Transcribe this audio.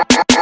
Ha ha ha!